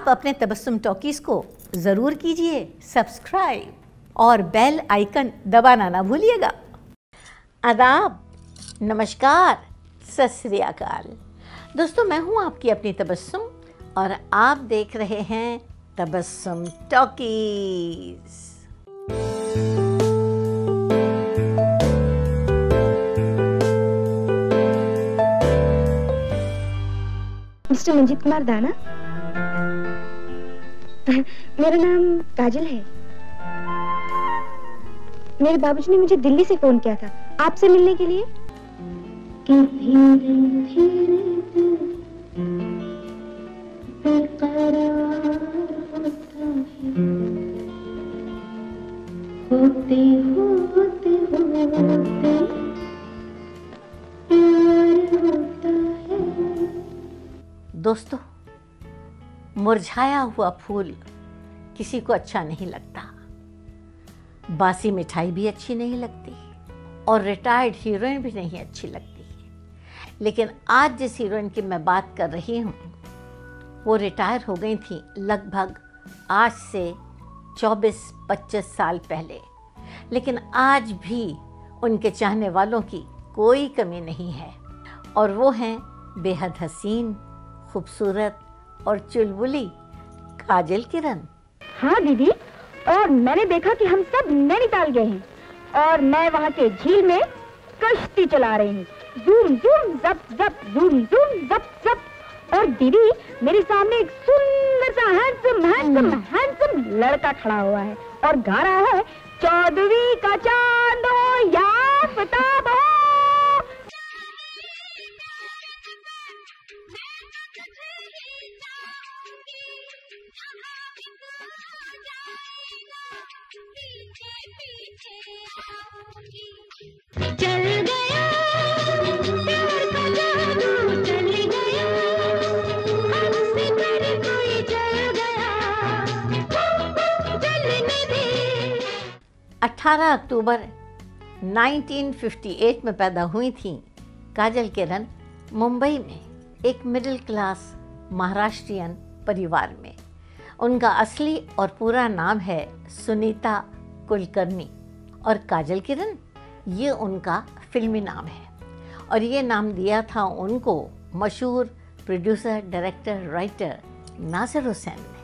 आप अपने तबस्सुम टॉकीज को ज़रूर कीजिए, सब्सक्राइब और बेल आइकन दबाना ना भूलिएगा। आदाब, नमस्कार, सत दोस्तों, मैं हूँ आपकी अपनी तबस्सुम और आप देख रहे हैं तबस्सुम टॉकीज। मिस्टर मंजीत कुमार दाना? मेरा नाम काजल है। मेरे बाबूजी ने मुझे दिल्ली से फ़ोन किया था। आपसे मिलने के लिए? मुरझाया हुआ फूल किसी को अच्छा नहीं लगता। बासी मिठाई भी अच्छी नहीं लगती और रिटायर्ड हीरोइन भी नहीं अच्छी लगती। लेकिन आज जिस हीरोइन की मैं बात कर रही हूँ, वो रिटायर हो गई थी लगभग आज से 24-25 साल पहले। लेकिन आज भी उनके चाहने वालों की कोई कमी नहीं है और वो हैं बेहद हसीन, खूबसूरत और चुलबुली काजल किरण। हाँ दीदी। और मैंने देखा कि हम सब नैनीताल गए हैं। और मैं वहाँ के झील में कश्ती चला रही हूँ। जूम जूम जप जप जूम जूम जप जप। और दीदी मेरे सामने एक सुंदर सा हैंडसम हैंडसम हैंडसम लड़का खड़ा हुआ है। और गा रहा है चौदहवीं का चाँद हो या आफताब चल गया प्यार का जादू चल गया हमसे फिर कोई चल गया चलने दे 18 अक्टूबर 1958 में पैदा हुई थी काजल किरण मुंबई में एक मिडिल क्लास महाराष्ट्रियन परिवार में। उनका असली और पूरा नाम है सुनीता कुलकर्णी और काजल किरण। ये उनका फिल्मी नाम है और ये नाम दिया था उनको मशहूर producer, director, writer Nasir Hussain ने।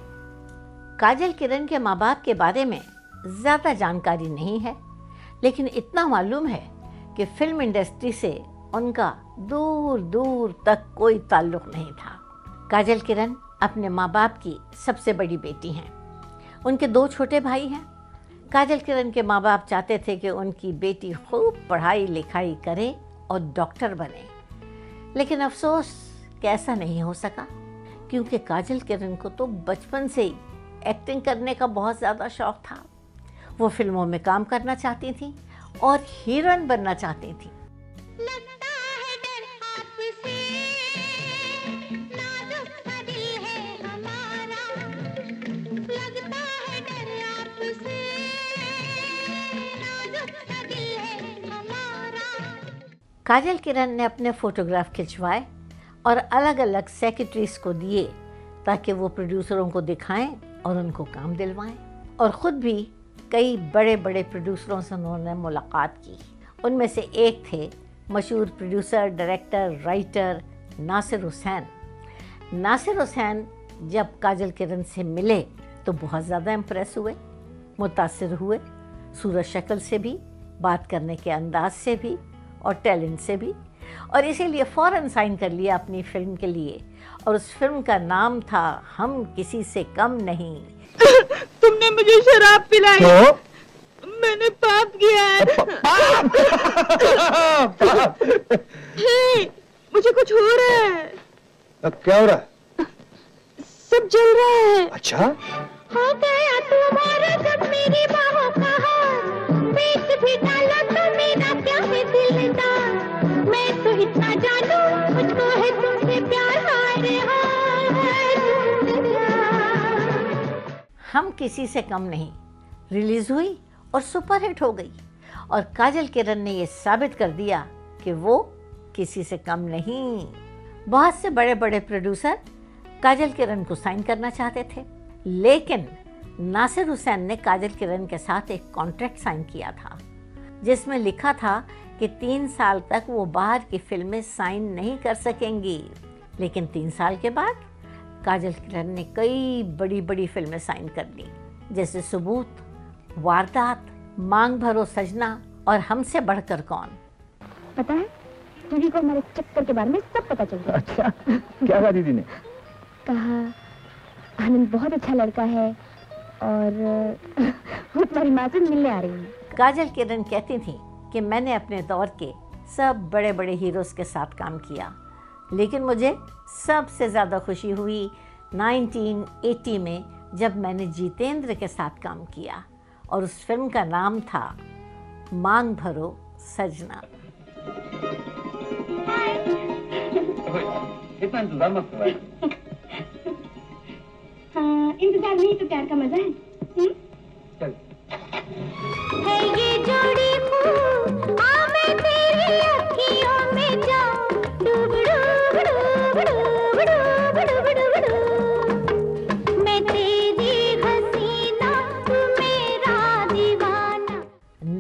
काजल किरण के माँ बाप के बारे में ज़्यादा जानकारी नहीं है, लेकिन इतना मालूम है कि फ़िल्म इंडस्ट्री से उनका दूर दूर तक कोई ताल्लुक नहीं था। काजल किरण अपने माँ बाप की सबसे बड़ी बेटी हैं। उनके दो छोटे भाई हैं। काजल किरण के माँ बाप चाहते थे कि उनकी बेटी खूब पढ़ाई, लिखाई करे और डॉक्टर बने। लेकिन अफसोस कि ऐसा नहीं हो सका, क्योंकि काजल किरण को तो बचपन से ही एक्टिंग करने का बहुत ज़्यादा शौक था। वो फ़िल्मों में काम करना चाहती थी और हीरोइन बनना चाहती थी। काजल किरण ने अपने फोटोग्राफ खिंचवाए और अलग अलग सेक्रेटरीज को दिए ताकि वो प्रोड्यूसरों को दिखाएँ और उनको काम दिलवाएँ। और ख़ुद भी कई बड़े बड़े प्रोड्यूसरों से उन्होंने मुलाकात की। उनमें से एक थे मशहूर producer director writer Nasir Hussain. Nasir Hussain जब काजल किरण से मिले तो बहुत ज़्यादा इम्प्रेस हुए, मुतासर हुए सूरत शक्ल से भी, बात करने के अंदाज से भी। और टैलेंट से भी। और इसीलिए फ़ौरन साइन कर लिया अपनी फ़िल्म के लिए। और उस फ़िल्म का नाम था हम किसी से कम नहीं। तुमने मुझे शराब पिलाई। तो मैंने पाप किया है। पाप! हे, मुझे कुछ हो रहा है। अब क्या हो रहा है? सब जल रहा है। अच्छा? हो गया तुम्हारा जब मेरी बाहों हम किसी से कम नहीं। रिलीज़ हुई और सुपरहिट हो गई। और काजल किरण ने ये साबित कर दिया कि वो किसी से कम नहीं। बहुत से बड़े बड़े प्रोड्यूसर काजल किरण को साइन करना चाहते थे। लेकिन नासिर हुसैन ने काजल किरण के साथ एक कॉन्ट्रैक्ट साइन किया था, जिसमें लिखा था कि तीन साल तक वो बाहर की फ़िल्में साइन नहीं कर सकेंगी। लेकिन तीन साल के बाद काजल किरण ने कई बड़ी बड़ी फ़िल्में साइन कर ली जैसे सबूत वारदात मांग भरो सजना और हमसे बढ़कर कौन? पता है दीदी को हमारे चक्कर के बारे में सब पता चल गया। अच्छा क्या कहा दीदी ने? कहा आनंद बहुत अच्छा लड़का है और वो तुम्हारी माँ से मिलने आ रही है। काजल किरण कहती थी कि मैंने अपने दौर के सब बड़े बड़े हीरोज़ के साथ काम किया। लेकिन मुझे सबसे ज़्यादा खुशी हुई 1980 में जब मैंने जितेंद्र के साथ काम किया और उस फ़िल्म का नाम था मांग भरो सजना इतना इंतज़ार मत करो हाँ इंतज़ार नहीं तो प्यार का मज़ा है हम्म?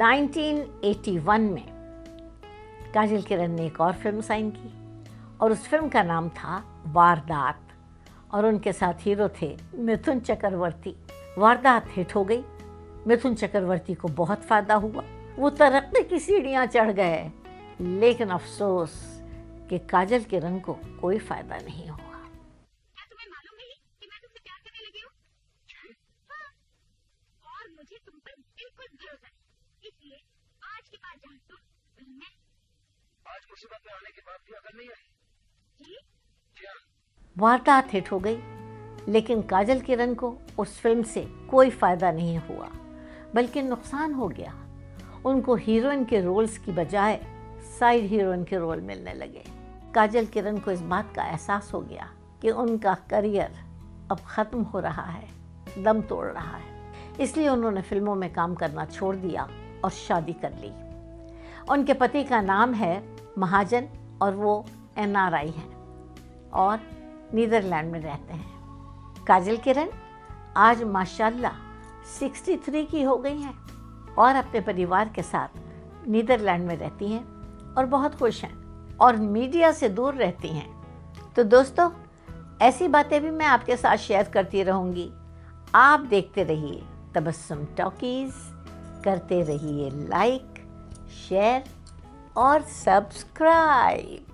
1981 में काजल किरण ने एक और फ़िल्म साइन की और उस फ़िल्म का नाम था वारदात और उनके साथ हीरो थे मिथुन चक्रवर्ती। वारदात हिट हो गई। मिथुन चक्रवर्ती को बहुत फ़ायदा हुआ। वो तरक्की की सीढ़ियाँ चढ़ गए। लेकिन अफसोस कि काजल किरण को कोई फ़ायदा नहीं हुआ। कि हूँ? मुझे तुम पर बिल्कुल भरोसा इसलिए आज के बाद जहाँ तुम वहीं मैं। आज मुसीबत में आने के बाद भी अकल नहीं आई। जी। क्या? वारदात हिट हो गई लेकिन काजल किरण को उस फ़िल्म से कोई फ़ायदा नहीं हुआ बल्कि नुकसान हो गया। उनको हीरोइन के रोल्स की बजाय साइड हीरोइन के रोल मिलने लगे। काजल किरण को इस बात का एहसास हो गया कि उनका करियर अब ख़त्म हो रहा है दम तोड़ रहा है। इसलिए उन्होंने फ़िल्मों में काम करना छोड़ दिया। और शादी कर ली। उनके पति का नाम है महाजन और वो एन हैं और नीदरलैंड में रहते हैं। काजल किरण आज माशाल्लाह 63 की हो गई हैं और अपने परिवार के साथ नीदरलैंड में रहती हैं और बहुत खुश हैं और मीडिया से दूर रहती हैं। तो दोस्तों, ऐसी बातें भी मैं आपके साथ शेयर करती रहूँगी। आप देखते रहिए तबस्सुम टॉकीज़। करते रहिए लाइक शेयर और सब्सक्राइब